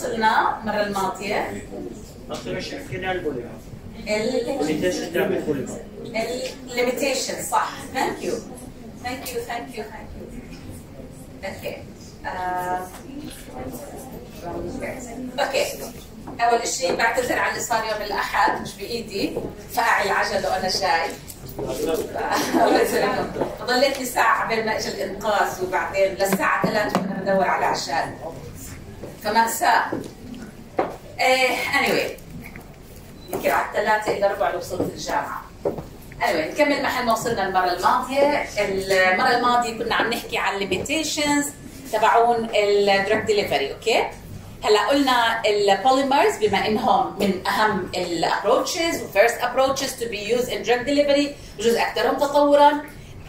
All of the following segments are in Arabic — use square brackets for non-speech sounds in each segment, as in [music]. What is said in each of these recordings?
وصلنا المره الماضية. ال limitation صح. thank you thank you thank you thank you okay okay أول شيء بعتذر عن اللي صار يوم الأحد مش بإيدي. فقع عجل وأنا جاي. [laughs] ضليت لي ساعه قبل ما اجى الإنقاذ وبعدين للساعه 3 وأنا بدور على عشان. فمأساة إيه anyway. يمكن على الثلاثة إلى ربع وصلت الجامعة. anyway نكمل محل ما وصلنا المرة الماضية، المرة الماضية كنا عم نحكي عن limitations تبعون ال drug delivery، okay؟ هلأ قلنا ال polymers بما انهم من أهم ال approaches و first approaches to be used in drug delivery جزء أكثرهم تطورا.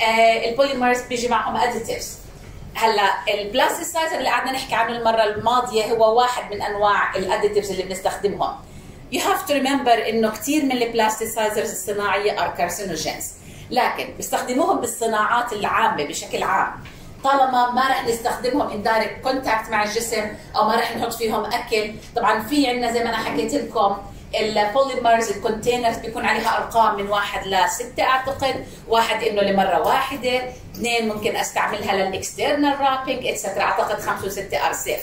آه ال polymers بيجي معهم additives هلا ال plasticizer اللي قعدنا نحكي عنه المرة الماضية هو واحد من أنواع ال additives اللي بنستخدمهم. You have to remember إنه كثير من ال plasticizers الصناعية are carcinogens. لكن بيستخدموهم بالصناعات العامة بشكل عام. طالما ما رح نستخدمهم in direct contact مع الجسم أو ما رح نحط فيهم أكل طبعا في عندنا زي ما أنا حكيت لكم ال polymers ال containers بيكون عليها أرقام من واحد لستة أعتقد واحد إنه لمرة واحدة. اثنين ممكن أستعملها لل external wrapping etcetera أعتقد خمسة وستة are safe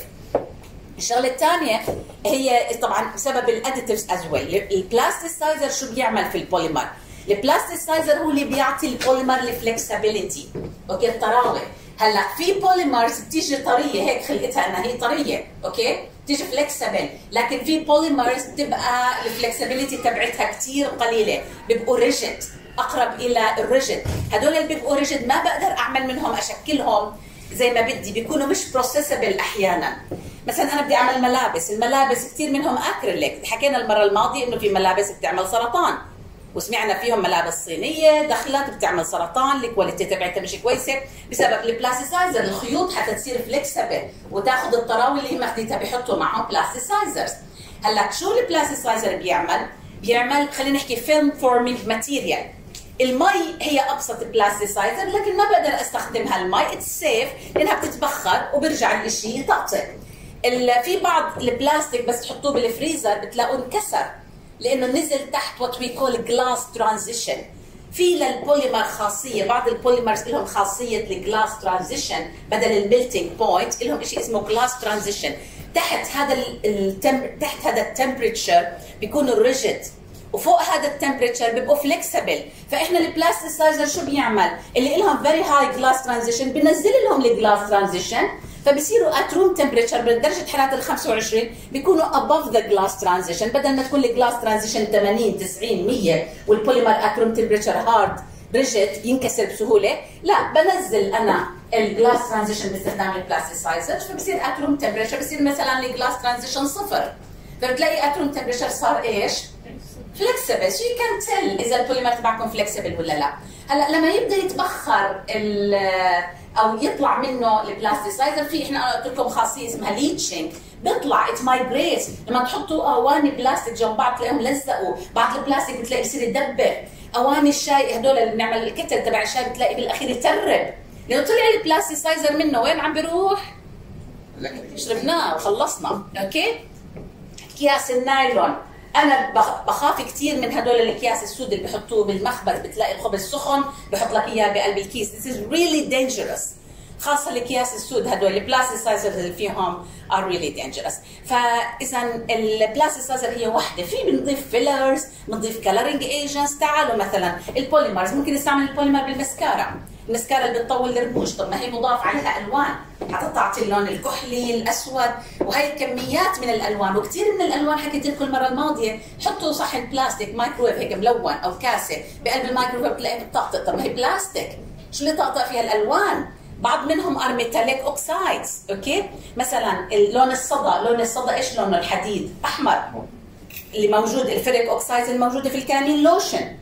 الشغلة الثانية هي طبعا بسبب ال additives as well ال plasticizer شو بيعمل في ال polymer ال plasticizer هو اللي بيعطي ال polymer ال flexibility okay؟ الطراوة. هلأ في polymers بتيجي طرية هيك خلقتها إنها هي طرية. okay؟ بتيجي flexible لكن في polymers بتبقى ال flexibility تبعتها كثير قليلة. بيبقوا rigid أقرب إلى ال rigid هدول اللي بيبقوا rigid ما بقدر أعمل منهم أشكلهم زي ما بدي. بيكونوا مش processable أحيانا. مثلا أنا بدي أعمل ملابس. الملابس كثير منهم اكريليك حكينا المرة الماضية إنه في ملابس بتعمل سرطان. وسمعنا فيهم ملابس صينية دخلت بتعمل سرطان. ال quality تبعتها مش كويسة بسبب ال plasticizer الخيوط حتى تصير flexible وتاخذ الطراوه اللي هي ماخذتها بيحطوا معهم plasticizers هلأ شو ال plasticizer بيعمل؟ بيعمل خلينا نحكي film forming material المي هي أبسط plasticizer لكن ما بقدر أستخدمها. المي it's safe لأنها بتتبخر وبرجع الشيء يطقطق في بعض البلاستيك بس تحطوه بالفريزر بتلاقوه انكسر لأنه نزل تحت what we call glass transition في للبوليمر خاصية بعض ال polymers لهم خاصية ال glass transition بدل ال melting point لهم شيء اسمه glass transition تحت هذا التم... تحت هذا ال temperature بيكونوا rigid وفوق هذا ال temperature بيبقوا flexible فإحنا ال plasticizer شو بيعمل؟ اللي لهم very high glass transition بنزل لهم ال glass transition فبصيروا at room temperature بدرجة حرارة ال 25 بيكونوا above the glass transition بدل ما تكون ال glass transition 80 90 100 وال polymer at room temperature hard rigid ينكسر بسهولة لا بنزل أنا ال glass transition باستخدام ال plasticizer فبصير at room temperature بصير مثلا ال glass transition صفر. فبتلاقي at room temperature صار إيش؟ flexible so you can tell اذا البوليمر تبعكم flexible ولا لا. هلا لما يبدأ يتبخر أو يطلع منه ال plasticizer في إحنا قلت لكم خاصية اسمها leaching بيطلع it migrate لما تحطوا أواني بلاستيك جنب بعض تلاقيهم لزقوا. بعض البلاستيك بتلاقي بصير يدبق. أواني الشاي هدول اللي بنعمل الكتل تبع الشاي بتلاقي بالأخير يترب. لأنه طلع ال plasticizer منه وين عم بيروح؟ شربناه وخلصنا okay؟ اكياس النايلون. أنا بخاف كثير من هدول الأكياس السود اللي بحطوه بالمخبز بتلاقي الخبز سخن بحط لك إياه بقلب الكيس. This is really dangerous. خاصة الأكياس السود هدول ال plasticizer اللي فيهم are really dangerous. فإذا ال plasticizer هي وحده في بنضيف fillers بنضيف coloring agents تعالوا مثلا ال polymers ممكن نستعمل البوليمر بالمسكارا المسكارا اللي بتطول الرموش. طب ما هي مضاف عليها الوان حتى تعطي اللون الكحلي الأسود وهي كميات من الألوان وكثير من الألوان حكيت لكم المرة الماضية. حطوا صحن بلاستيك مايكرويف هيك ملون أو كاسة. بقلب المايكرويف بتلاقيها بتطقطق. طب ما هي بلاستيك. شو اللي طقطق فيها؟ الألوان. بعض منهم are metallic oxides okay؟ مثلا اللون الصدى لون الصدى إيش لونه؟ الحديد. أحمر. اللي موجود ال ferric oxides الموجودة في ال calamine lotion.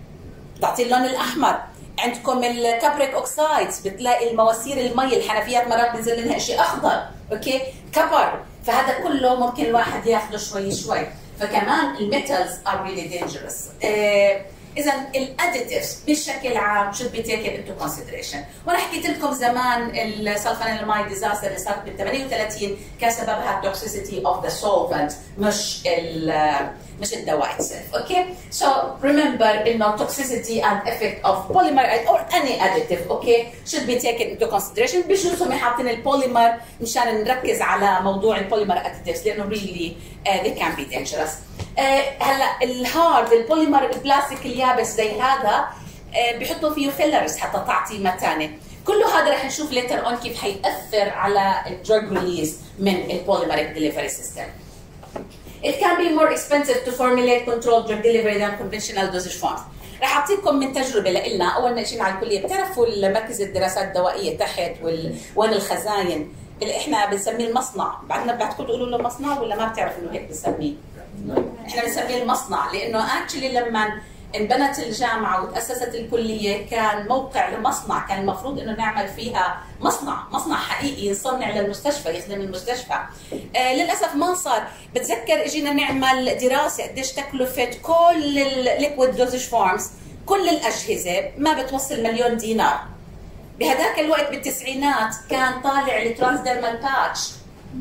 بتعطي اللون الأحمر. عندكم ال cupric oxides بتلاقي المواسير المي الحنفيات مرات بينزل لها شيء أخضر okay؟ copper. فهذا كله ممكن الواحد ياخذه شوي شوي. فكمان ال metals are really dangerous اذا ال additives بشكل عام should be taken into consideration وأنا حكيت لكم زمان ال sulfanilamide disaster اللي صارت بال 38 كان سببها toxicity of the solvent مش ال مش الدواء itself okay so remember انه toxicity and effect of polymer or any additive okay should be taken into consideration بجوز هم حاطين البوليمر مشان نركز على موضوع ال polymer additives لأنه really uh, they can be dangerous uh, هلا ال hard ال polymer البلاستيك اليابس زي هذا uh, بيحطوا فيه fillers حتى تعطي متانة. كله هذا رح نشوف later on كيف حيأثر على ال drug release من ال polymeric delivery system It can be more expensive to formulate controlled drug delivery than conventional dosage forms. رح أعطيكم من تجربة لنا أول إجينا على الكلية بتعرفوا مركز الدراسات الدوائية تحت وال... وين الخزاين؟ اللي إحنا بنسميه المصنع. بعدنا بعدكم تقولوا له مصنع ولا ما بتعرفوا إنه هيك بنسميه؟ إحنا بنسميه المصنع لأنه اكشلي لما انبنت الجامعة وتأسست الكلية كان موقع لمصنع كان المفروض إنه نعمل فيها مصنع مصنع حقيقي يصنع للمستشفى يخدم المستشفى. آه للأسف ما صار. بتذكر إجينا نعمل دراسة قديش تكلفة كل ال liquid dosage forms كل الأجهزة ما بتوصل مليون دينار. بهذاك الوقت بالتسعينات كان طالع ال transdermal patch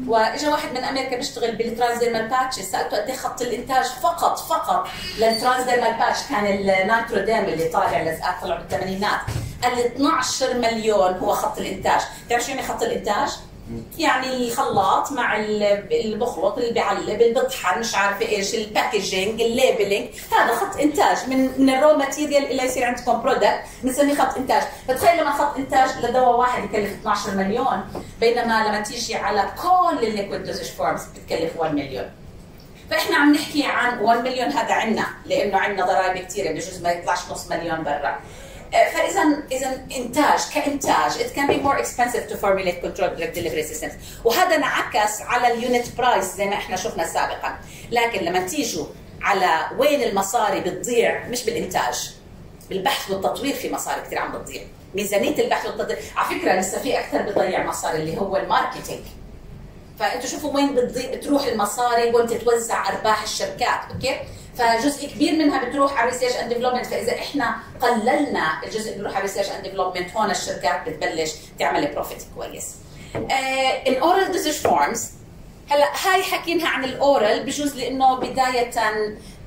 وإجا واحد من أمريكا بيشتغل بال transdermal patch سألته قديش خط الإنتاج؟ فقط فقط. لل transdermal patch كان ال Nitroderm اللي طالع لزقات طلع بالثمانينات. قال لي 12 مليون هو خط الإنتاج. بتعرف شو يعني خط الإنتاج؟ يعني الخلاط مع اللي اللي بيعلب اللي مش عارفة إيش؟ ال packaging ال labeling. هذا خط إنتاج من من ال raw material إلى يصير عندكم product بنسميه خط إنتاج. فتخيل لما خط إنتاج لدواء واحد يكلف 12 مليون بينما لما تيجي على كل ال liquid dosage forms بتكلف 1 مليون. فإحنا عم نحكي عن 1 مليون هذا عنا لأنه عندنا ضرائب كثيره بجوز ما يطلعش نص مليون برا. فإذا إذا إنتاج كإنتاج it can be more expensive to formulate controlled drug delivery systems. وهذا انعكس على ال unit price زي ما إحنا شفنا سابقا. لكن لما تيجوا على وين المصاري بتضيع؟ مش بالإنتاج. بالبحث والتطوير في مصاري كثير عم بتضيع. ميزانية البحث والتطوير. على فكرة لسه في أكثر بضيع مصاري اللي هو ال marketing. فأنتوا شوفوا وين بتروح المصاري وين تتوزع أرباح الشركات okay؟ فجزء كبير منها بتروح على research and development فإذا إحنا قللنا الجزء اللي بيروح على research and development هون الشركات بتبلش تعمل profit كويس. ال oral dosage forms هلأ هاي حكيناها عن ال oral بجوز لإنه بداية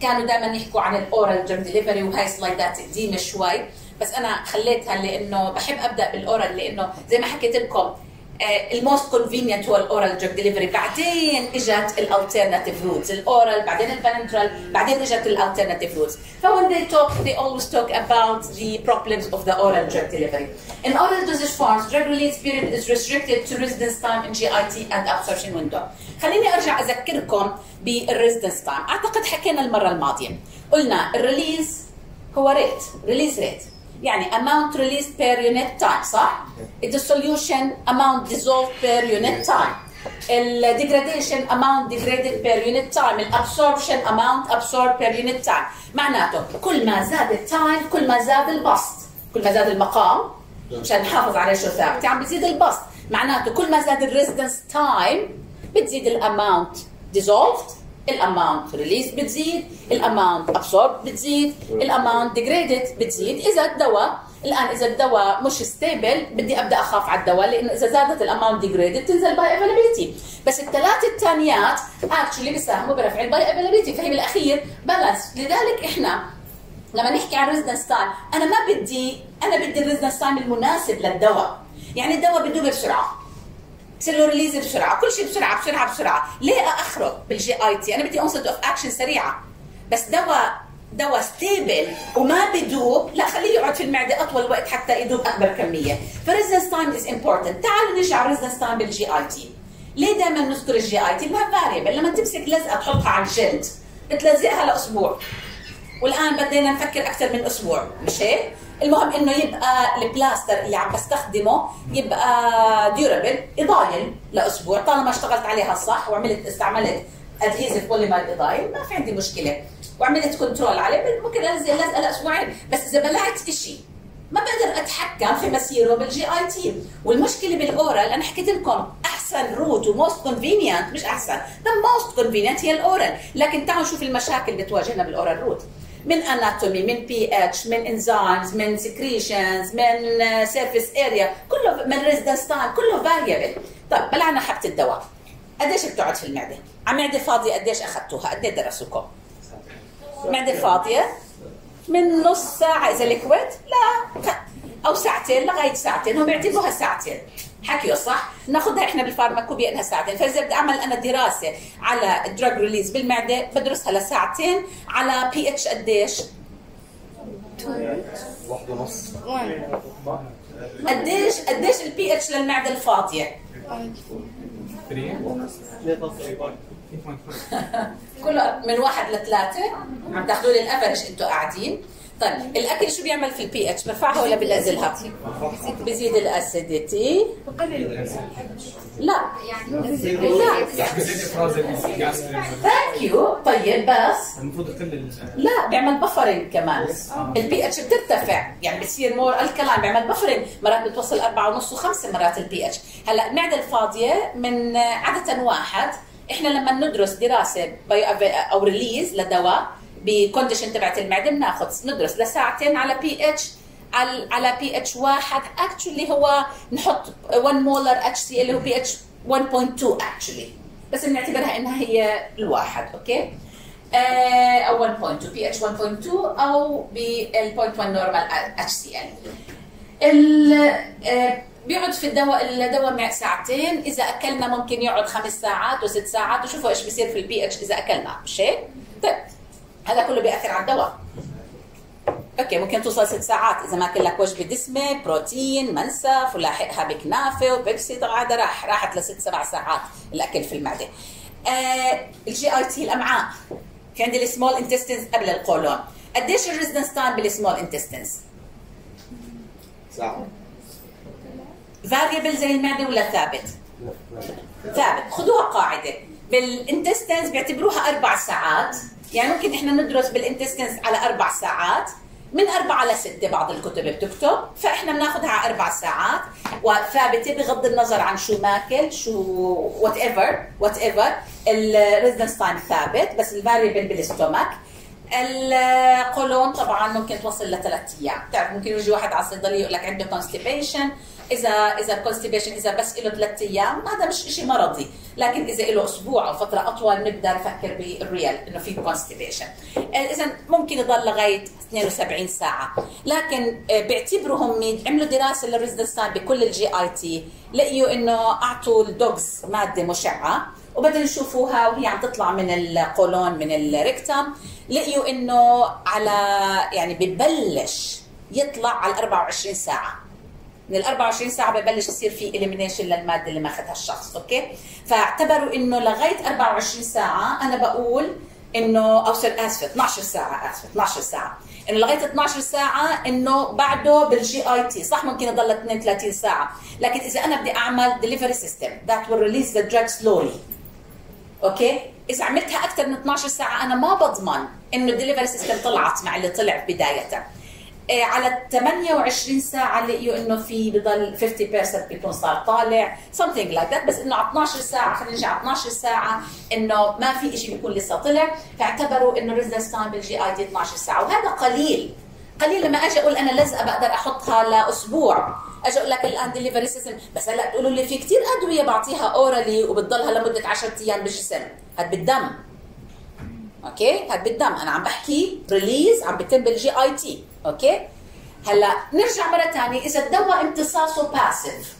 كانوا دائما يحكوا عن ال oral drug delivery وهاي slides ات قديمة شوي. بس أنا خليتها لإنه بحب أبدأ بال oral لإنه زي ما حكيت لكم ال most convenient هو ال oral drug delivery بعدين إجت ال alternative routes ال oral بعدين ال parenteral بعدين إجت ال alternative routes فوين they talk they always talk about the problems of the oral drug delivery. In oral dosage forms drug release period is restricted to residence time in GIT and absorption window. خليني أرجع أذكركم بالريزدنس تايم أعتقد حكينا المرة الماضية. قلنا الريليز هو ريت ريليز ريت يعني amount released per unit time صح؟ solution amount dissolved per unit time ال degradation amount degraded per unit time ال absorption amount absorbed per unit time معناته كل ما زاد ال time كل ما زاد البسط كل ما زاد المقام مشان نحافظ على شو ثابت عم بتزيد البسط معناته كل ما زاد ال residence time بتزيد ال amount dissolved ال amount released بتزيد ال amount absorbed بتزيد ال amount degraded بتزيد. إذا الدواء الآن إذا الدواء مش stable بدي أبدأ أخاف على الدواء لأنه إذا زادت ال amount degraded تنزل bioavailability بس الثلاث الثانيات actually بيساهموا برفع ال bioavailability فهي بالأخير balance لذلك إحنا لما نحكي عن residence time أنا ما بدي أنا بدي ال residence time المناسب للدواء. يعني الدواء بدوب بسرعة. release بسرعة. كل شيء بسرعة بسرعة بسرعة. ليه اخره بال GIT؟ أنا بدي onset of action سريعة. بس دواء دواء stable وما بدوب. لا خليه يقعد في المعدة أطول وقت حتى يدوب أكبر كمية. ف residence time is important تعالوا نرجع residence time بال GIT. ليه دائما نذكر ال GIT؟ ما variable لما تمسك لزقة تحطها على الجلد. بتلزقها لأسبوع. والآن بدينا نفكر أكثر من أسبوع. مش هيك؟ المهم إنه يبقى البلاستر اللي عم بستخدمه يبقى durable يضايل لأسبوع. طالما اشتغلت عليها صح وعملت استعملت adhesive polymer يضايل ما في عندي مشكلة. وعملت control عليه ممكن ألزق اللزقه لأسبوعين. بس إذا بلعت شيء ما بقدر أتحكم في مسيره بال GIT. والمشكلة بال oral أنا حكيت لكم أحسن route و most convenient مش أحسن the most convenient هي ال oral. لكن تعالوا نشوف المشاكل اللي بتواجهنا بال oral route من anatomy من بي اتش من enzymes من secretions من surface area كله من residence time كله variable طيب بلعنا حبة الدواء. قديش بتقعد في المعدة؟ على معدة فاضية قديش أخذتوها؟ قديش درسوكم؟ معدة فاضية؟ من نص ساعة. إذا liquid لا. أو ساعتين لغاية ساعتين. هم بيعتبروها ساعتين. حكيوا صح؟ ناخذها إحنا بال pharmacopeia انها ساعتين، فإذا بدي أعمل أنا دراسة على ال drug release بالمعدة بدرسها لساعتين على بي اتش قديش؟ واحد ونص قديش قديش البي اتش للمعدة الفاضية؟ [laughs] كله من واحد لثلاثة عم تاخذوا لي ال average أنتوا قاعدين طيب الأكل شو بيعمل في البي اتش؟ برفعها ولا بنزلها؟ بزيد ال acidity لا. لا. thank you طيب بس. المفروض لا بيعمل buffering كمان. البي اتش بترتفع. يعني بتصير more alkaline بيعمل buffering مرات بتوصل أربعة ونص وخمسة مرات البي اتش هلأ المعده الفاضية من عادة واحد. إحنا لما ندرس دراسة أو release لدواء ب condition تبعت المعده بناخذ ندرس لساعتين على بي اتش على على بي اتش واحد. actually هو نحط 1 molar HCl اللي هو pH 1.2 actually بس بنعتبرها إنها هي الواحد okay؟ آه أو 1.2 بي اتش 1.2 أو بال 0.1 normal HCl بيقعد في الدواء الدواء ساعتين. إذا أكلنا ممكن يقعد خمس ساعات وست ساعات. وشوفوا إيش بيصير في البي اتش إذا أكلنا. مش هيك؟ طيب. هذا كله بيأثر على الدواء. okay ممكن توصل ست ساعات. إذا ماكل لك وجبة دسمة بروتين منسف ولاحقها بكنافة وبيبسي طبعا هذا راح راحت لست سبع ساعات الأكل في المعدة. آه ال GIT الأمعاء. في عندي ال small intestine قبل القولون. قديش ال residence time بال small intestine ساعة. variable زي المعدة ولا ثابت؟ ثابت. خذوها قاعدة. بال intestine بيعتبروها أربع ساعات. يعني ممكن إحنا ندرس بال intestine على أربع ساعات من أربعة لستة بعض الكتب بتكتب فإحنا بناخذها على أربع ساعات. وثابتة بغض النظر عن شو ماكل شو whatever whatever ال residence time ثابت بس ال variable بال stomach القولون طبعا ممكن توصل لثلاث أيام. بتعرف ممكن يجي واحد على الصيدلية يقول لك عنده constipation اذا إذا ال constipation إذا بس له ثلاث أيام هذا مش شيء مرضي. لكن إذا له أسبوع أو فترة أطول بنقدر نفكر بال real إنه في constipation إذا ممكن يضل لغاية 72 ساعة. لكن بيعتبروا هم عملوا دراسة لل residence time بكل ال GIT لقيوا إنه أعطوا ال dogs مادة مشعة. وبدل يشوفوها وهي عم تطلع من القولون من ال rectum. لقيوا إنه على يعني ببلش يطلع على 24 ساعة. من ال 24 ساعة ببلش يصير في elimination للمادة اللي ماخذها الشخص okay؟ فاعتبروا إنه لغاية 24 ساعة أنا بقول إنه أو آسفة 12 ساعة آسفة 12 ساعة. إنه لغاية 12 ساعة إنه بعده بال GIT صح؟ ممكن يضل 32 ساعة. لكن إذا أنا بدي أعمل delivery system that will release the drug slowly okay؟ إذا عملتها أكثر من 12 ساعة أنا ما بضمن إنه ال delivery system طلعت مع اللي طلع بدايه على 28 ساعة لقيوا إنه في بضل 50% بيكون صار طالع something like that. بس إنه على 12 ساعة خلينا نجي على 12 ساعة إنه ما في شيء بيكون لسه طلع. فاعتبروا إنه residence time بال GIT 12 ساعة. وهذا قليل. قليل لما أجي أقول أنا لزقة بقدر أحطها لأسبوع. أجي أقول لك الآن delivery system بس هلأ تقولوا لي في كثير أدوية بعطيها orally وبتضلها لمدة 10 أيام بالجسم. هاد بالدم. okay؟ هاد بالدم. أنا عم بحكي release عم بيتم بال GIT. okay؟ هلا نرجع مرة ثانية إذا الدواء امتصاصه passive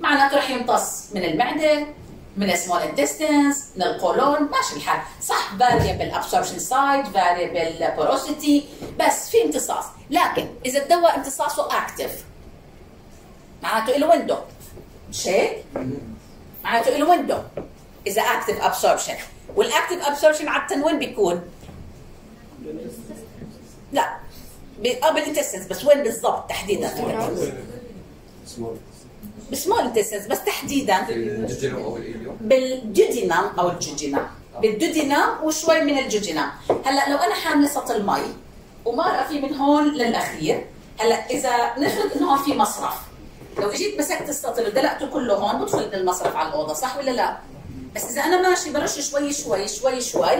معناته رح يمتص من المعدة من ال small intestine من القولون ماشي الحال. صح variable absorption site variable porosity بس في امتصاص. لكن إذا الدواء امتصاصه active معناته له window مش هيك؟ معناته له window إذا active absorption وال active absorption عادة وين بيكون؟ لا. آه بال intestine بس وين بالضبط تحديدا؟ ب small intestine بس تحديدا. بال duodenum أو ال jejunum بال duodenum وشوي من ال jejunum هلأ لو أنا حاملة سطل مي ومارقه فيه من هون للأخير هلأ إذا نفرض انه هون في مصرف. لو إجيت مسكت السطل ودلقته كله هون بدخل من المصرف على الأوضة صح ولا لا؟ بس إذا أنا ماشي برش شوي شوي شوي شوي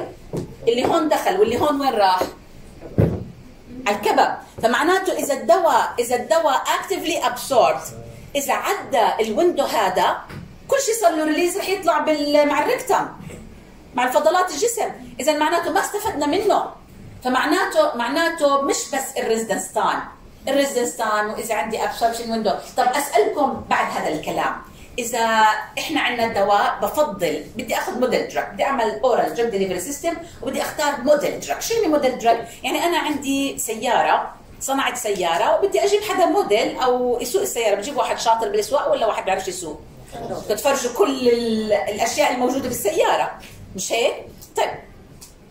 اللي هون دخل واللي هون وين راح؟ انكب فمعناته إذا الدواء إذا الدواء actively absorbed إذا عدى ال window هذا كل شيء صار له release رح يطلع بال مع ال rectum مع الفضلات الجسم. إذا معناته ما استفدنا منه. فمعناته معناته مش بس ال residence time ال residence time وإذا عندي absorption window طب أسألكم بعد هذا الكلام إذا إحنا عندنا دواء بفضل بدي أخذ model drug بدي أعمل oral drug delivery system وبدي أختار model drug شو يعني model drug يعني أنا عندي سيارة صنعت سيارة وبدي أجيب حدا موديل أو يسوق السيارة. بجيب واحد شاطر بالسواقة ولا واحد بيعرفش يسوق. بتفرجوا كل ال- الأشياء الموجودة بالسيارة. مش هيك؟ طيب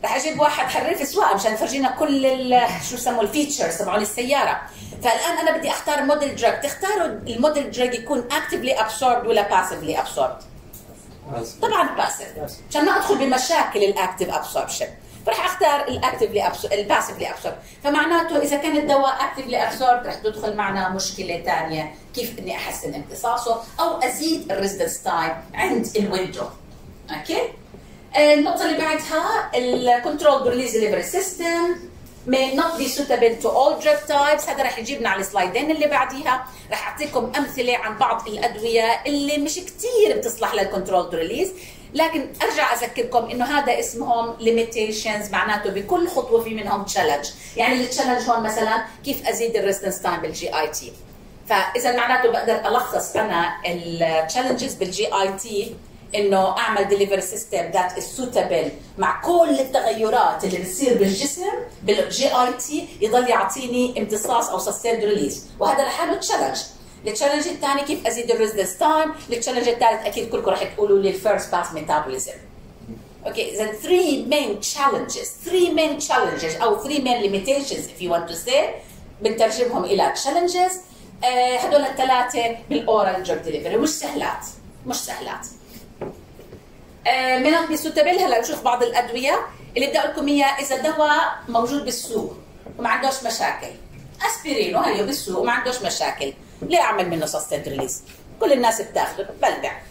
رح أجيب واحد حريف سواقه مشان يفرجينا كل شو يسموا ال features تبعون السيارة. فالآن أنا بدي أختار model drug تختاروا ال model drug يكون actively absorbed ولا passively absorbed طبعا passive عشان ما أدخل بمشاكل ال active absorption فرح أختار ال actively ال passively absorbed فمعناته إذا كان الدواء actively absorbed رح تدخل معنا مشكلة ثانية كيف إني أحسن امتصاصه أو أزيد ال residence time عند ال window okay؟ آه، النقطة اللي بعدها ال controlled release delivery system may not be suitable to all drug types. هذا رح يجيبنا على ال slideين اللي بعديها. رح اعطيكم أمثلة عن بعض الأدوية اللي مش كثير بتصلح لل controlled release لكن أرجع أذكركم إنه هذا اسمهم limitations معناته بكل خطوة في منهم challenge يعني ال challenge هون مثلا كيف أزيد ال residence time بال GIT فاذا معناته بقدر ألخص أنا ال challenges بال GIT إنه أعمل delivery system that is suitable مع كل التغيرات اللي بتصير بالجسم بال GIT يضل يعطيني امتصاص أو sustained release وهذا لحاله challenge ال challenge الثاني كيف أزيد ال residence time ال challenge الثالث أكيد كلكم رح تقولوا لي ال first pass metabolism Okay, the three main challenges, three main challenges أو three main limitations if you want to say. بنترجمهم إلى challenges. آه، هدول الثلاثة بال oral drug delivery. مش سهلات. مش سهلات. مين suitable هلا نشوف بعض الأدوية. اللي بدي أقول لكم إياها إذا دواء موجود بالسوق وما عندوش مشاكل. اسبرين وهي بالسوق وما عندوش مشاكل. ليه أعمل منه sustained release؟ كل الناس بتاخذه بلبع.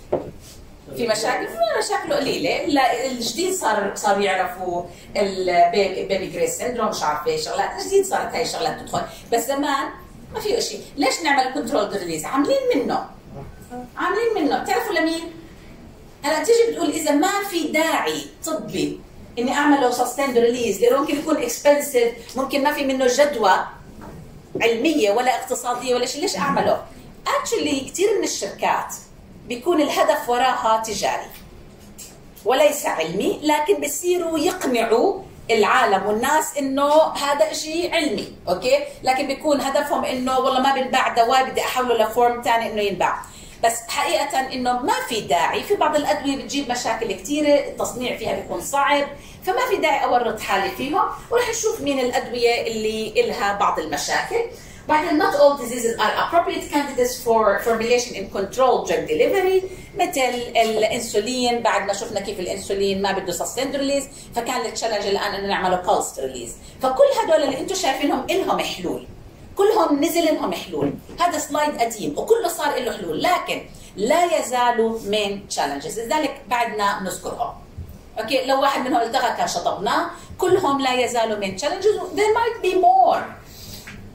في مشاكل؟ في مشاكل قليلة. لا الجديد صار صار يعرفوا ال baby grey syndrome مش عارفة شغلات. جديد صارت هاي الشغلات تدخل. بس زمان ما في شيء ليش نعمل controlled release عاملين منه. عاملين منه. بتعرفوا لمين؟ هلا تيجي بتقول إذا ما في داعي طبي إني أعمل له sustained release لأنه ممكن يكون expensive ممكن ما في منه جدوى علمية ولا اقتصادية ولا شيء ليش أعمله؟ actually كثير من الشركات بيكون الهدف وراها تجاري وليس علمي لكن بصيروا يقنعوا العالم والناس إنه هذا شيء علمي okay لكن بيكون هدفهم إنه والله ما بنباع دواء بدي أحوله ل form ثاني إنه ينباع بس حقيقة إنه ما في داعي في بعض الأدوية بتجيب مشاكل كثيرة التصنيع فيها بيكون صعب فما في داعي أورط حالي فيهم ورح نشوف مين الأدوية اللي إلها بعض المشاكل. بعدين not all diseases are appropriate candidates for formulation in controlled drug delivery مثل الإنسولين بعد ما شفنا كيف الإنسولين ما بده sustained release فكان ال challenge الآن إنه نعمله pulsed release. فكل هدول اللي أنتم شايفينهم إلهم حلول. كلهم نزل لهم حلول هذا slide قديم وكله صار له حلول لكن لا يزالوا مين challenges لذلك بعدنا نذكرهم. أوكي لو واحد منهم التغى كان شطبناه كلهم لا يزالوا مين challenges there might be more.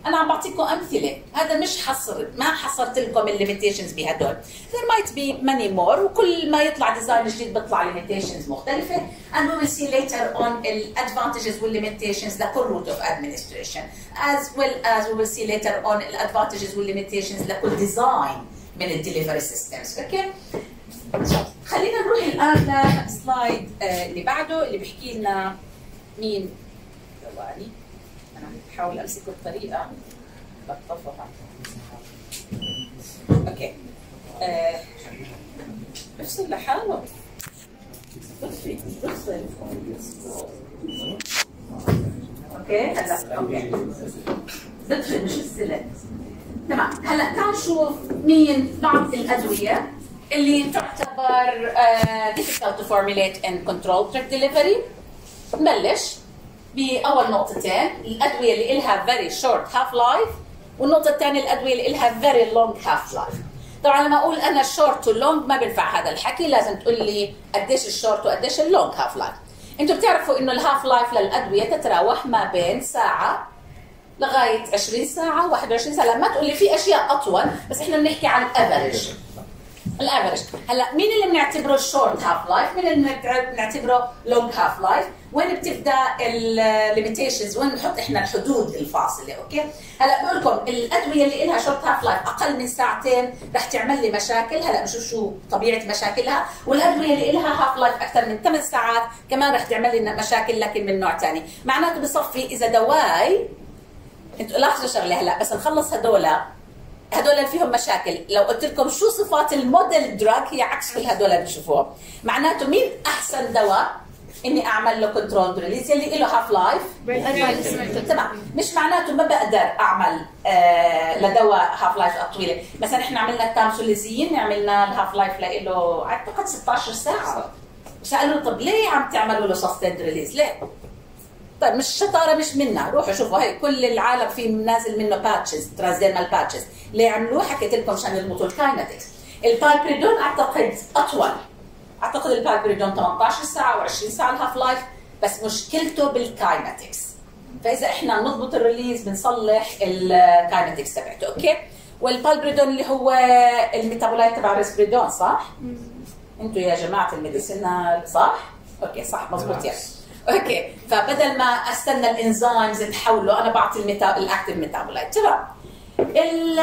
أنا عم بعطيكم امثله هذا مش حصر ما حصرت لكم ال limitations بهدول there might be many more وكل ما يطلع design جديد بيطلع limitations مختلفه and we will see later on ال advantages وال limitations لكل route of administration as well as we will see later on ال advantages وال limitations لكل design من ال delivery systems أوكي خلينا نروح الان ل slide اللي بعده اللي بيحكي لنا مين ثواني بحاول امسك الطريقة بطفها أوكي. آه. بفصل لحاله بفصل بفصل أوكي هلا. أوكي. بفصل مش السلك تمام. هلا تعال نشوف مين بعض الأدوية اللي تعتبر uh, difficult to formulate and control drug delivery. نبلش. بأول نقطتين الأدوية اللي لها very short half life والنقطة الثانية الأدوية اللي لها very long half life طبعا لما أقول أنا short و long ما بينفع هذا الحكي لازم تقول لي قديش الشورت وقديش ال long half life أنتم بتعرفوا إنه ال half life للأدوية تتراوح ما بين ساعة لغاية 20 ساعة 21 ساعة. ما تقول لي في أشياء أطول بس إحنا بنحكي عن ال average ال average هلا مين اللي بنعتبره short half life مين اللي بنعتبر- بنعتبره long half life وين بتبدأ ال limitations وين بنحط إحنا الحدود الفاصلة؟ أوكي؟ هلا بقول لكم الأدوية اللي لها short half life أقل من ساعتين رح تعمل لي مشاكل. هلا بنشوف شو طبيعة مشاكلها. والأدوية اللي لها half life أكثر من 8 ساعات كمان رح تعمل لنا مشاكل لكن من نوع ثاني معناته بصفي إذا دواي أنتوا لاحظوا شغلة هلا بس نخلص هدول. هدول اللي فيهم مشاكل. لو قلت لكم شو صفات ال model drug هي عكس كل هدول اللي بنشوفوهم معناته مين أحسن دواء إني أعمل له controlled release يلي له half life تمام. مش معناته ما بقدر أعمل آه لدواء half life طويله مثلا إحنا عملنا ال tamsulosin عملنا ال half life له اعتقد 16 ساعة. سالوا طب ليه عم تعملوا له sustained release ليه؟ طيب مش شطارة مش منا روحوا شوفوا هي كل العالم في نازل منه patches transdermal patches ليه عملوه؟ حكيت لكم عشان يضبطوا ال kinetics ال paliperidone أعتقد أطول. أعتقد ال paliperidone 18 ساعة و20 ساعة ال half life بس مشكلته بال kinetics فإذا إحنا نضبط ال release بنصلح ال kinetics تبعته أوكي؟ وال paliperidone اللي هو ال metabolite تبع الريسبريدون صح؟ أنتوا يا جماعة ال medicinal صح؟ أوكي صح مضبوط يعني أوكي. فبدل ما أستنى ال enzymes تحولوا أنا بعطي ال meta... ال active metabolite تمام. ال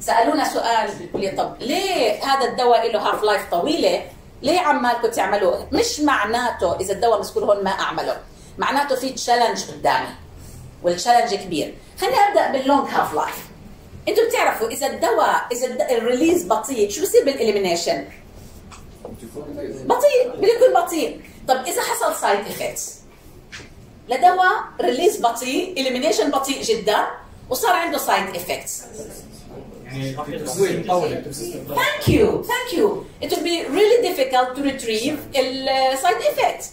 سألونا سؤال لي طب ليه هذا الدواء له half life طويلة؟ ليه عمالكم تعملوه؟ مش معناته إذا الدواء مذكور هون ما أعمله. معناته في challenge قدامي وال challenge كبير. خليني أبدأ بال long half life أنتوا بتعرفوا إذا الدواء إذا ال release بطيء شو بصير بال elimination بطيء بيكون بطيء طب إذا حصل side effects لدواء release بطيء elimination بطيء جدا وصار عنده side effects Thank you, thank you. It will be really difficult to retrieve ال side effect.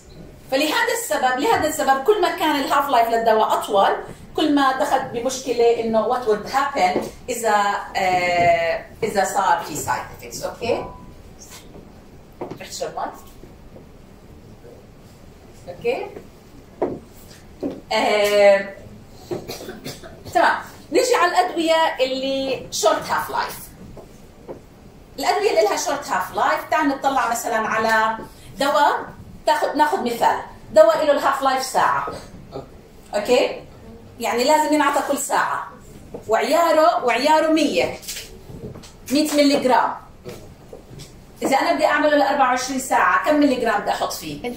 فلهذا السبب لهذا السبب كل ما كان ال half life للدواء أطول كل ما دخل بمشكلة إنه what would happen إذا آه إذا صار في side effects أوكي؟ تشرب مي؟ أوكي؟ آه تمام. نيجي على الأدوية اللي short half life الأدوية اللي لها short half life تعال نطلع مثلا على دواء. تاخذ ناخذ مثال. دواء له ال half life ساعة. أوكي؟ يعني لازم ينعطى كل ساعة. وعياره وعياره 100 100 ملي جرام. إذا أنا بدي أعمله ل 24 ساعة كم ملي جرام بدي أحط فيه؟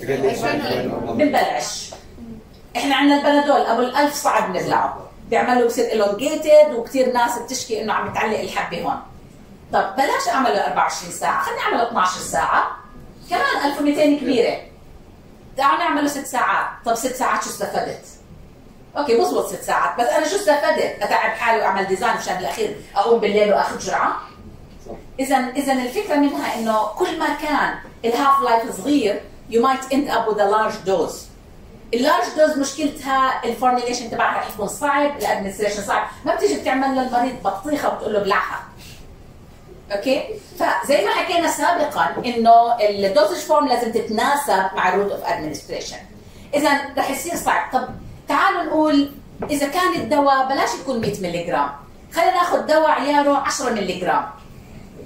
بنبلش. إحنا عندنا البنادول أبو الألف صعب نبلعه. بيعملوا بصير elongated وكثير ناس بتشكي إنه عم يتعلق الحبة هون. طب بلاش أعمله 24 ساعة خليني أعمله 12 ساعة. كمان 1200 كبيرة. تعال نعمله ست ساعات. طب ست ساعات شو استفدت؟ أوكي بزبط ست ساعات. بس أنا شو استفدت؟ أتعب حالي وأعمل design مشان بالاخير أقوم بالليل وأخذ جرعة. اذا اذا الفكرة منها إنه كل ما كان ال half life صغير might end up with a large dose. ال large dose مشكلتها ال formulation تبعها رح يكون صعب ال administration صعب. ما بتيجي بتعمل للمريض بطيخة وبتقول له بلعها. أوكي؟ فزي ما حكينا سابقا إنه ال dosage form لازم تتناسب مع ال route of administration اذا رح يصير صعب. طب تعالوا نقول إذا كان الدواء بلاش يكون 100 ملي جرام. خلينا ناخذ دواء عياره 10 ملي جرام.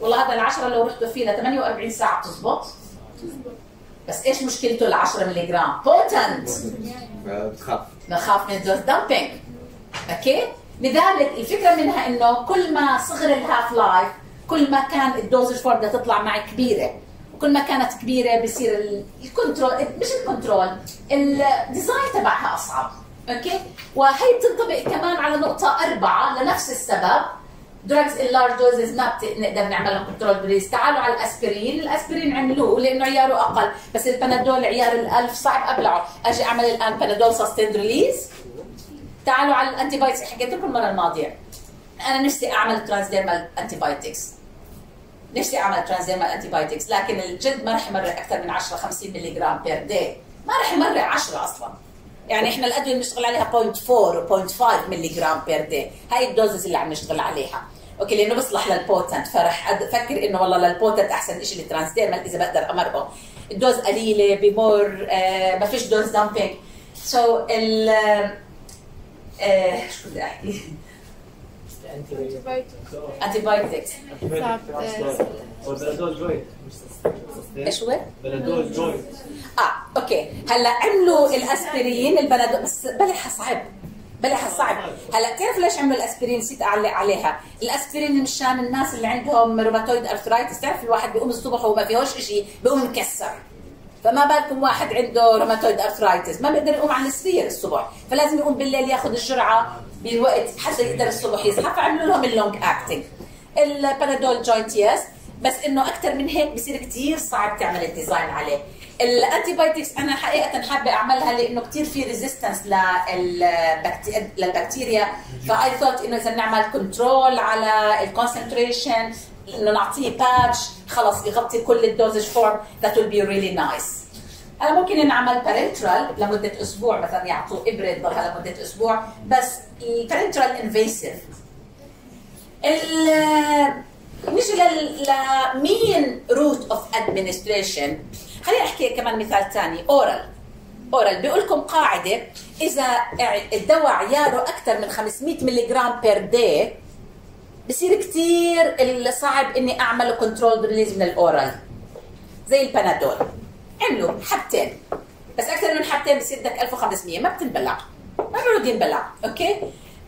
والله هذا ال10 لو رحتوا فيه ل 48 ساعة بتزبط. بس إيش مشكلته ال 10 ملي جرام potent بتخاف. نخاف من ال dose dumping okay لذلك الفكرة منها إنه كل ما صغر ال half life كل ما كان ال dosage form بدها تطلع معي كبيرة. وكل ما كانت كبيرة بصير ال- ال control مش ال control ال design تبعها أصعب. okay وهي بتنطبق كمان على نقطة أربعة لنفس السبب. drugs ال large doses ما بت... نقدر نعمل لهم control release تعالوا على الأسبرين. الأسبرين عملوه لأنه عياره أقل. بس البنادول عيار الألف صعب أبلعه. أجي أعمل الآن بنادول sustained release تعالوا على ال antibiotics حكيت لكم المرة الماضية. أنا نفسي أعمل transdermal antibiotics نفسي أعمل transdermal antibiotics لكن الجلد ما رح يمرق أكثر من 10 50 ملي جرام per day ما رح يمرق 10 أصلا. يعني إحنا الأدوية بنشتغل عليها 0.4 و 0.5 ملي جرام per day هاي ال doses اللي عم نشتغل عليها. okay لأنه بيصلح لل potent. فرح أفكر إنه والله لل potent أحسن شيء ال transdermal إذا بقدر أمرقه. ال dose قليلة بمر آه ما فيش dose dumping. so ال آه، شو بدي أحكي؟ antibiotics بنادول joint إيش هو؟ بنادول joint آه okay. هلأ عملوا الأسبرين البنادول بس بلعها صعب. بلعها صعب هلا بتعرف ليش عملوا الأسبرين نسيت اعلق عليها؟ الأسبرين مشان الناس اللي عندهم rheumatoid arthritis تعرف الواحد بيقوم الصبح وما فيهوش شيء بيقوم مكسر فما بالكم واحد عنده rheumatoid arthritis ما بيقدر يقوم عن السرير الصبح. فلازم يقوم بالليل ياخذ الجرعة بالوقت حتى يقدر الصبح يصحى. فعملوا لهم ال long acting البنادول joint yes بس إنه أكثر من هيك بصير كثير صعب تعمل ال design عليه. ال antibiotics أنا حقيقة حابة أعملها لأنه كثير في resistance للبكتيريا. فأي ثوت إنه إذا نعمل control على ال concentration إنه نعطيه patch خلص يغطي كل ال dosage form that will be really nice أنا ممكن نعمل parenteral لمدة أسبوع مثلا يعطوا إبرة تضلها لمدة أسبوع بس ال parenteral invasive نيجي لمين route of administration خليني أحكي كمان مثال ثاني. oral. oral بيقول لكم قاعدة إذا الدواء عياره أكثر من 500 ملغ per day بصير كثير صعب إني أعمل control release من ال oral. زي البنادول. عملوا حبتين. بس أكثر من حبتين بصير بدك 1500 ما بتنبلع. ما بيعود ينبلع. okay؟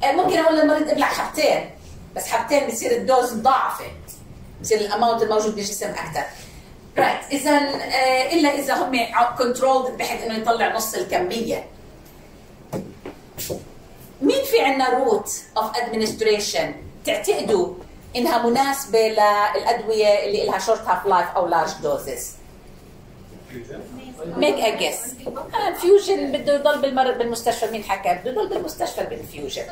آه، ممكن أقول للمريض ابلع حبتين. بس حبتين بصير ال dose مضاعفه بصير ال amount الموجود بالجسم أكثر. right اذا آه، إلا إذا هم control بحيث إنه يطلع نص الكمية. مين في عندنا route of administration تعتقدوا إنها مناسبة للأدوية اللي لها short half life أو large doses ميك ا جيس انفيوجن بده يضل بالمر بالمستشفى. مين حكى؟ بده يضل بالمستشفى بالانفيوجن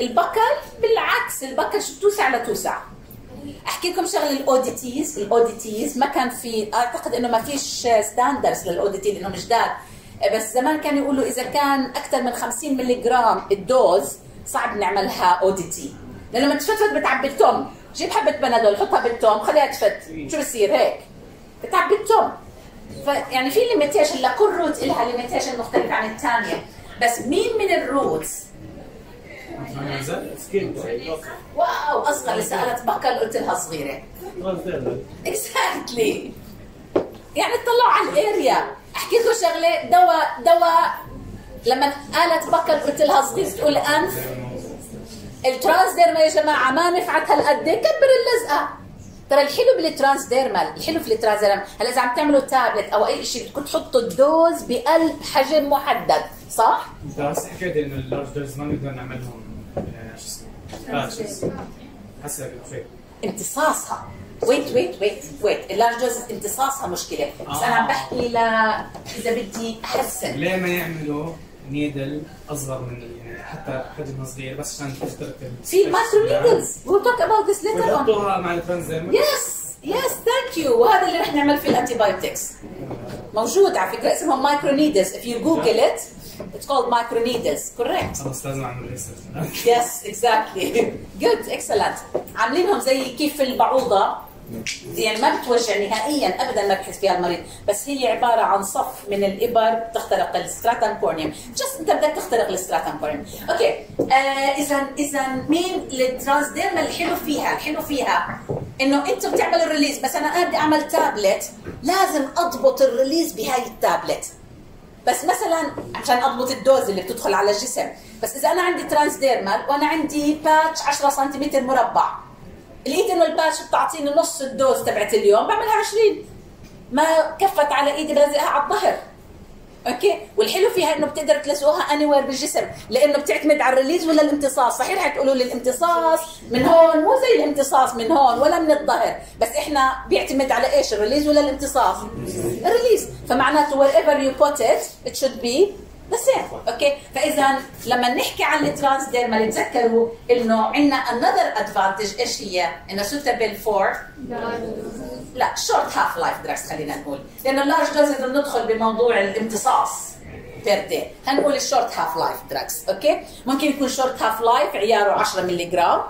البكر بالعكس. البكر شو؟ توسع لتوسع. أحكي لكم شغلة الأوديتيز الأوديتيز ما كان في أعتقد إنه ما فيش ستاندرز للاوديتي لأنه مش دار. بس زمان كانوا يقولوا إذا كان أكثر من 50 ملغ الدوز صعب نعملها أوديتي. لأنه لما تفتفت بتعبي التوم. جيب حبة بنادول حطها بالتوم خليها تفت شو بصير هيك؟ بتعبي التم. فيعني في limitation لكل route لها limitation مختلفة عن الثانية. بس مين من ال routes واو أصغر اللي سالت buccal قلت لها صغيرة. exactly يعني اطلعوا على ال area. أحكي لكم شغلة دواء دواء. لما قالت buccal قلت لها صغير تقول أنف. ال transdermal يا جماعة ما نفعت هالقد إيه؟ كبر اللزقة. ترى الحلو بال transdermal الحلو في ال transdermal. هلا إذا عم تعملوا تابلت أو أي شيء بدكم تحطوا ال dose بقلب حجم محدد صح؟ أنت هسه حكيت إنه ال large dose ما بنقدر نعملهم. آه، امتصاصها wait wait wait wait ال large dose امتصاصها مشكلة. بس أنا عم بحكي ل إذا بدي أحسن. ليه ما يعملوا needle أصغر من يعني حتى حجمها صغير بس عشان تخترق في micro needles we'll talk about this later on. ويحطوها مع ال transdermal yes yes thank you وهذا اللي رح نعمل في ال antibiotics موجود على فكرة اسمهم micro needles if you google it it's called micro needles correct? خلص لازم اعمل research yes exactly good excellent عاملينهم زي كيف البعوضة. يعني ما بتوجع نهائيا ابدا ما بحس فيها المريض. بس هي عبارة عن صف من الإبر تخترق ال stratum corneum just أنت بدك تخترق ال stratum corneum okay آه اذا اذا مين ال transdermal الحلو فيها الحلو فيها؟ إنه أنتم بتعملوا ال release بس أنا أنا بدي أعمل تابلت لازم أضبط ال release بهاي التابلت بس مثلا عشان أضبط ال dose اللي بتدخل على الجسم بس إذا أنا عندي transdermal وأنا عندي patch 10 سنتيمتر مربع لقيت إنه ال patch بتعطيني نص ال dose تبعت اليوم بعملها 20 ما كفت على إيدي بلزقها على الظهر. okay؟ والحلو فيها إنه بتقدر تلزقوها anywhere بالجسم لأنه بتعتمد على ال release ولا الامتصاص؟ صحيح رح تقولوا لي الامتصاص من هون؟ مو زي الامتصاص من هون ولا من الظهر. بس إحنا بيعتمد على إيش؟ ال release ولا الامتصاص؟ ال release فمعناته wherever you put it it should be the same okay؟ فاذا لما نحكي عن ال transdermal تذكروا إنه عندنا another advantage. إيش هي؟ إنه suitable for ل short half life drugs خلينا نقول. لأنه ال large dose اذا بندخل بموضوع الامتصاص per day هنقول ال short half life drugs okay؟ ممكن يكون short half life عياره 10 ملي جرام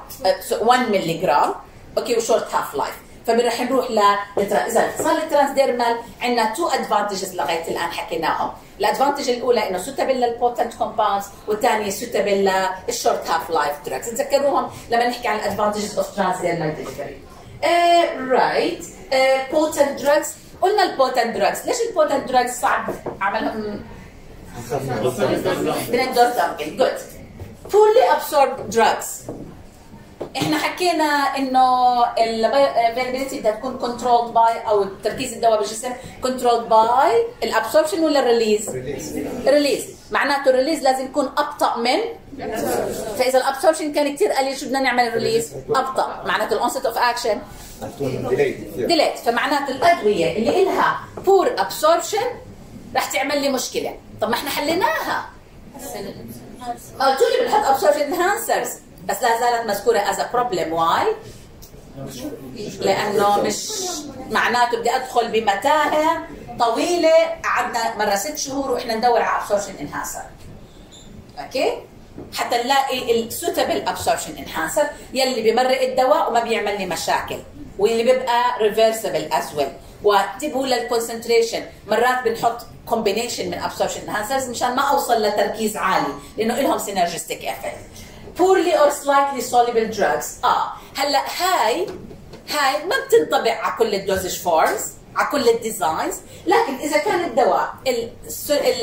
1 ملي جرام okay؟ و short half life فبنرح نروح لل tra اذا صار ال transdermal عندنا two advantages لغاية الآن حكيناهم. ال advantage الأولى إنه suitable لل potent compounds والثانية suitable لل short half life drugs تذكروهم لما نحكي عن ال advantages of transdermal delivery right potent drugs قلنا ال potent drugs ليش ال potent drugs صعب؟ عملهم؟ بال dose dumping good fully absorbed drugs. إحنا حكينا إنه ال variability بدها تكون controlled by أو تركيز الدواء بالجسم controlled by ال absorption ولا ال release؟ release معناته ال release لازم يكون أبطأ من؟ فإذا ال absorption كان كثير قليل شو بدنا نعمل ال release؟ أبطأ. معناته ال onset of action delayed فمعناته الأدوية اللي إلها poor absorption رح تعمل لي مشكلة. طب ما إحنا حليناها. قلتوا لي بنحط absorption enhancers بس لا زالت مذكورة as problem why لأنه مش معناته بدي أدخل بمتاهة طويلة. قعدنا مرة ست شهور وإحنا ندور على absorption enhancer okay حتى نلاقي ال suitable absorption enhancer يلي بمرق الدواء وما بيعمل لي مشاكل. واللي بيبقى reversible as well وانتبهوا لل concentration مرات بنحط combination من absorption enhancers مشان ما أوصل لتركيز عالي. لأنه لهم synergistic effect poorly or slightly soluble drugs. آه هلا هاي هاي ما بتنطبق على كل ال dosage forms على كل ال designs لكن إذا كان الدواء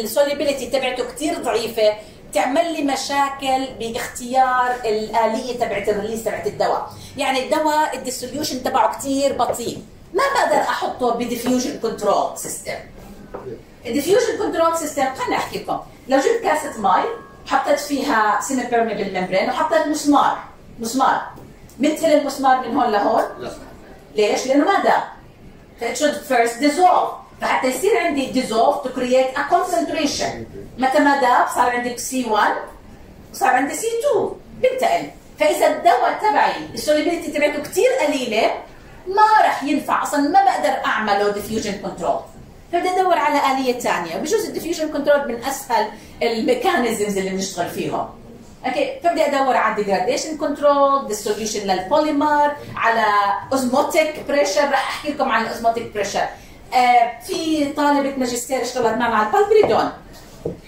ال solubility تبعته كثير ضعيفة تعمل لي مشاكل باختيار الآلية تبعت ال release تبعت الدواء. يعني الدواء ال dissolution تبعه كثير بطيء. ما بقدر أحطه ب diffusion control system ال diffusion control system خليني أحكي لكم. لو جبت كاسة مي حطيت فيها semipermeable membrane وحطيت مسمار. مسمار مثل المسمار من هون لهون؟ لا. ليش؟ لأنه ما داب ف it should first dissolve. فحتى يصير عندي dissolve to create a concentration. متى ما داب صار عندي C1 وصار عندي C2 بنتقل. فإذا الدواء تبعي ال solubility تبعته كثير قليلة ما رح ينفع أصلا ما بقدر أعمله diffusion control. فبدي ادور على آلية ثانية بجوز ال diffusion control من أسهل ال mechanisms اللي بنشتغل فيهم. okay؟ فبدي أدور على degradation control distribution لل polymer على osmotic pressure رح أحكي لكم عن ال osmotic pressure آه في طالبة ماجستير اشتغلت معنا على البالبريدون.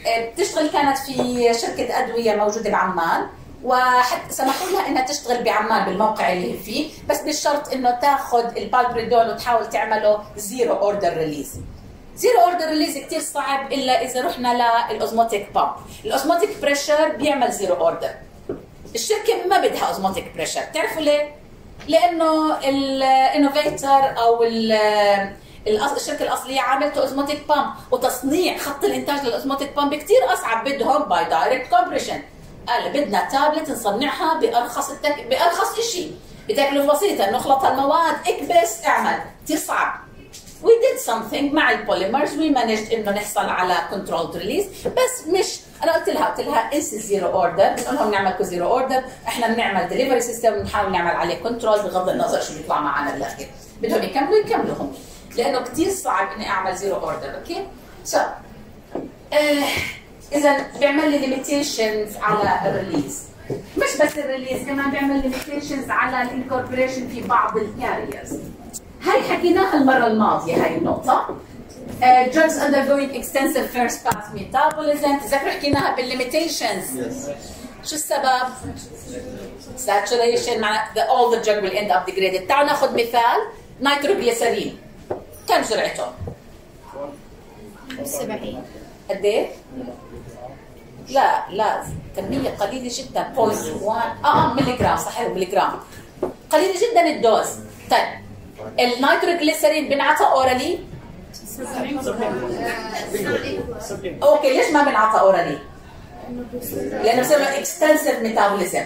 آه بتشتغل كانت في شركة أدوية موجودة بعمان. وحتى سمحوا لها إنها تشتغل بعمان بالموقع اللي هي فيه بس بالشرط إنه تاخذ البالبريدون وتحاول تعمله zero order release zero order release كثير صعب إلا إذا رحنا لل osmotic pump. ال osmotic pressure بيعمل zero order. الشركة ما بدها osmotic pressure. بتعرفوا ليه؟ لأنه ال innovator أو ال الشركة الأصلية عملته osmotic pump. وتصنيع خط الإنتاج لل osmotic pump كثير أصعب. بدهم by direct compression قال بدنا تابلت نصنعها بأرخص ال tech... بأرخص شيء بتكلفة بسيطة. نخلط المواد. اكبس اعمل. كثير صعب. We did something. مع ال polymers we managed إنه نحصل على controlled release. بس مش أنا قلت لها قلت لها انسي zero order بنقول لهم نعمل zero order إحنا بنعمل delivery system بنحاول نعمل عليه control بغض النظر شو بيطلع معنا بالاخير بدهم يكملوا يكملوا هم لأنه كثير صعب إني أعمل zero order okay so إذا بيعمل لي limitations على ال release مش بس ال release كمان بيعمل limitations على ال incorporation في بعض ال carriers هاي حكيناها المره الماضية هاي النقطة؟ Uh, drugs undergoing extensive first pass metabolism. تذكروا حكيناها بال limitations. شو السبب؟ saturation. مع the, all the drug will end up degraded. تعالوا ناخذ مثال. نيتروجليسرين كم جرعته؟ 70 قد إيه؟ لا لا. كمية قليلة جدا. 0.1 آه ملي جرام صحيح ملي جرام قليلة جدا ال dose. طيب. النيتروجليسرين بنعطى orally okay ليش ما بنعطى orally؟ لأنه بصير له extensive metabolism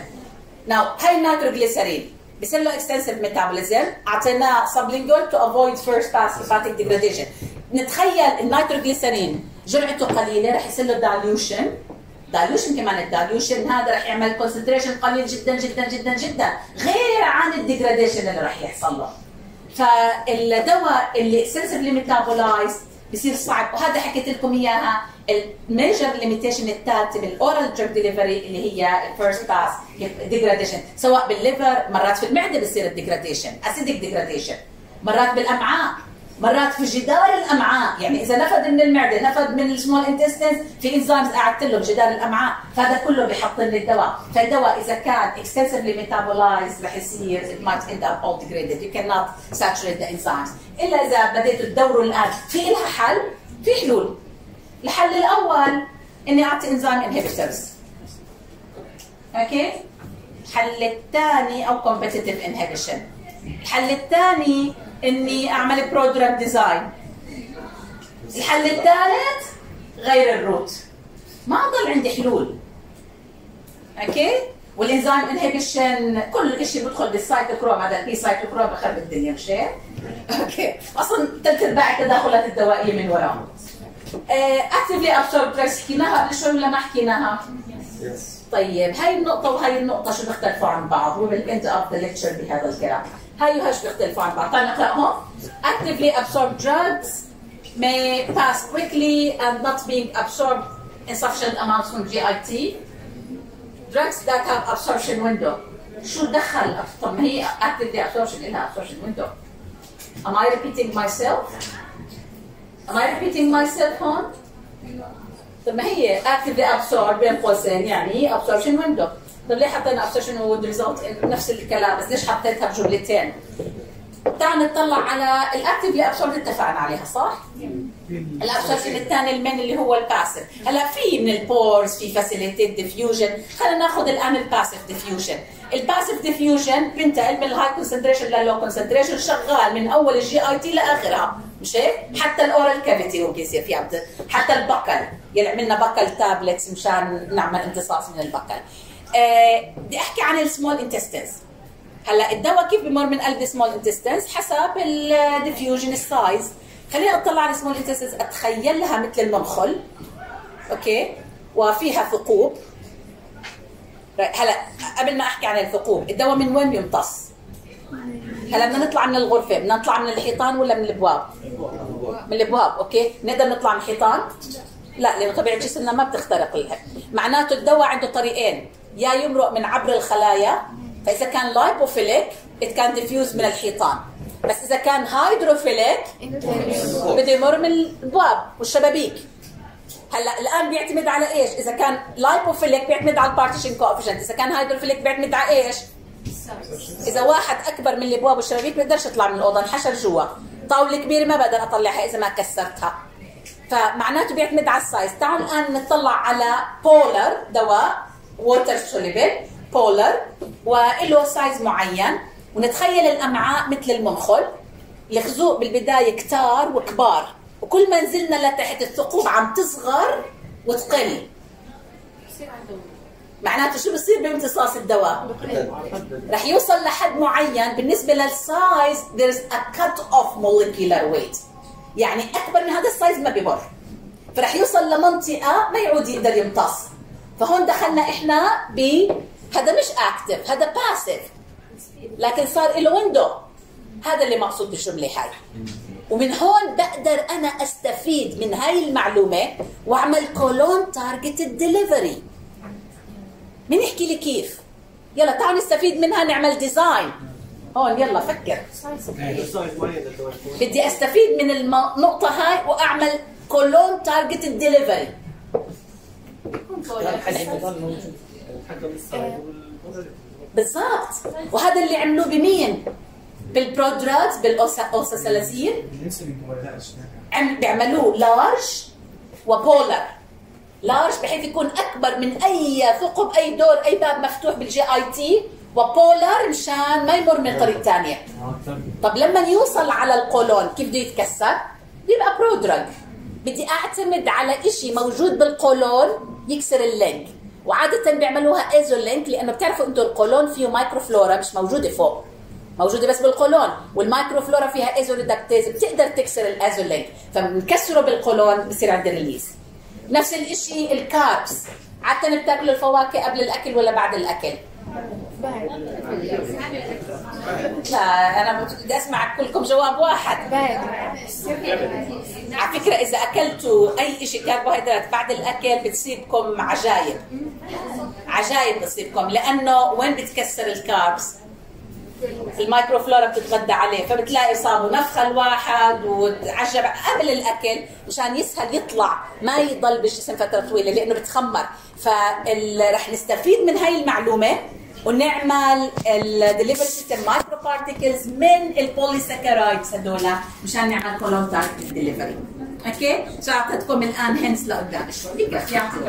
now هاي النيتروجليسرين بصير له extensive metabolism أعطيناه sublingual to avoid first pass hepatic degradation نتخيل النيتروجليسرين جرعته قليلة رح يصير له dilution dilution كمان ال dilution هذا رح يعمل concentration قليل جدا جدا جدا جدا غير عن ال degradation اللي رح يحصل له. فالدواء اللي extensively metabolized بصير صعب. وهذا حكيت لكم إياها ال major limitation الثالثه بال oral drug delivery اللي هي ال first pass degradation سواء بال liver مرات في المعدة بصير ال degradation acidic degradation مرات بالأمعاء. مرات في جدار الأمعاء. يعني إذا نفد من المعدة نفد من ال small intestines في enzymes قعدت له بجدار الأمعاء. فهذا كله بيحط لي الدواء. فالدواء إذا كان extensively metabolized رح يصير it might end up all degraded. You cannot saturate the enzymes. إلا إذا بديتوا تدوروا الآن في لها حل؟ في حلول. الحل الأول إني أعطي enzyme inhibitors okay الحل الثاني أو competitive inhibition. الحل الثاني إني أعمل prodrug design الحل الثالث غير ال route. ما ضل عندي حلول. okay؟ وال enzyme inhibition كل شيء بدخل بالسايتوكروم هذا ال P cytochrome بخرب الدنيا مش هيك؟ okay. أصلا ثلاث أرباع التداخلات الدوائية من وراه actively absorbed حكيناها قبل شوي ولا ما حكيناها؟ طيب هاي النقطة وهي النقطة شو بيختلفوا عن بعض؟ We'll end up the lecture بهذا الكلام. هاي وهي شو بيختلفوا عن بعض تعال نقرأهم actively absorbed drugs may pass quickly and not being absorbed in sufficient amounts from GIT drugs that have absorption window شو دخل طب ما هي actively absorption لها absorption window am I repeating myself am I repeating myself هون طب ما هي actively absorb بين قوسين يعني absorption window طب ليه حطينا absorption would result نفس الكلام؟ بس ليش حطيتها بجملتين؟ تعال نطلع على ال actively absorbed اتفقنا عليها صح؟ ال absorption الثاني ال main اللي هو ال passive هلا في من ال pores في facilitated diffusion خلينا ناخذ الآن ال passive diffusion ال passive diffusion بينتقل من ال high concentration لل low concentration شغال من أول ال GIT لاخرها مش هيك؟ حتى ال oral cavity هو بيصير في عبد. حتى ال buccal يلي عملنا buccal tablets مشان نعمل امتصاص من ال buccal آه بدي أحكي عن ال small intestines هلأ الدواء كيف بمر من قلب ال small intestines حسب ال diffusion ال size خلينا أطلع على ال small intestines اتخيلها مثل المنخل. okay؟ وفيها ثقوب. هلأ قبل ما أحكي عن الثقوب الدواء من وين بيمتص؟ هلأ بدنا نطلع من الغرفة بدنا نطلع من الحيطان ولا من الابواب من الابواب okay؟ نقدر نطلع من الحيطان؟ لا لأنه طبيعة جسمنا ما بتخترق لها. معناته الدواء عنده طريقين. يا يمرق من عبر الخلايا فإذا كان lipophilic it can diffuse من الحيطان بس إذا كان hydrophilic بده يمر من الابواب والشبابيك هلأ الآن بيعتمد على إيش؟ إذا كان lipophilic بيعتمد على ال partition coefficient، إذا كان hydrophilic بيعتمد على إيش؟ إذا واحد أكبر من الابواب والشبابيك بيقدرش يطلع من الأوضة انحشر جوا، طاولة كبيرة ما بقدر أطلعها إذا ما كسرتها. فمعناته بيعتمد على ال size، تعالوا الآن نطلع على polar دواء water soluble polar وله size معين. ونتخيل الأمعاء مثل المنخل. الخزوق بالبداية كتار وكبار. وكل ما نزلنا لتحت الثقوب عم تصغر وتقل. معناته شو بصير بامتصاص الدواء؟ رح يوصل لحد معين. بالنسبة لل size there's a cut off molecular weight. يعني أكبر من هذا ال size ما بيمر. فرح يوصل لمنطقة ما يعود يقدر يمتص. فهون دخلنا إحنا ب هذا مش active هذا passive لكن صار له window هذا اللي مقصود بالجملة هاي. ومن هون بقدر أنا أستفيد من هاي المعلومة وأعمل colon targeted delivery مين يحكي لي كيف؟ يلا تعالوا نستفيد منها نعمل design هون يلا فكر. بدي أستفيد من النقطه هاي وأعمل colon targeted delivery بالضبط. وهذا اللي عملوه بمين؟ بال prodrugs بال olsalazine عم بيعملوه large و polar. large بحيث يكون أكبر من أي ثقب أي دور أي باب مفتوح بال GIT. و polar مشان ما يمر من طريق ثانية طب لما يوصل على القولون كيف بده يتكسر؟ بيبقى prodrug بدي أعتمد على شيء موجود بالقولون يكسر ال link. وعادة بيعملوها azo link لأنه بتعرفوا أنتم القولون فيه microflora مش موجودة فوق. موجودة بس بالقولون. وال microflora فيها azo reductase بتقدر تكسر ال azo link فبنكسره بالقولون بصير عندي release نفس الشيء ال carbs. عادة بتاكلوا الفواكه قبل الأكل ولا بعد الأكل؟ لا أنا بدي أسمع كلكم جواب واحد. على فكرة إذا أكلتوا أي شيء كربوهيدرات بعد الأكل بتصيبكم عجايب. عجايب بتصيبكم لأنه وين بتكسر ال carbs؟ ال microflora بتتغذى عليه فبتلاقي صابوا نفخه الواحد وتعجب قبل الأكل مشان يسهل يطلع ما يضل بالجسم فترة طويلة لأنه بتخمر. فرح نستفيد من هاي المعلومة. ونعمل ال delivery system microparticles من ال polysaccharides هدول مشان نعمل كولون تايب دليفري أوكي؟ ساعتكم الآن هنس لقدام. شوي